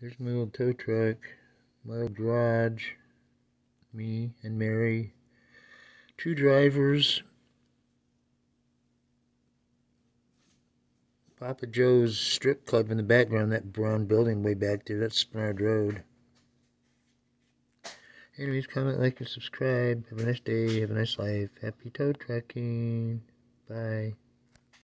There's my old tow truck, my old garage, me and Mary, two drivers, Papa Joe's strip club in the background, that brown building way back there, that's Spenard Road. Anyways, comment, like, and subscribe. Have a nice day, have a nice life. Happy tow trucking.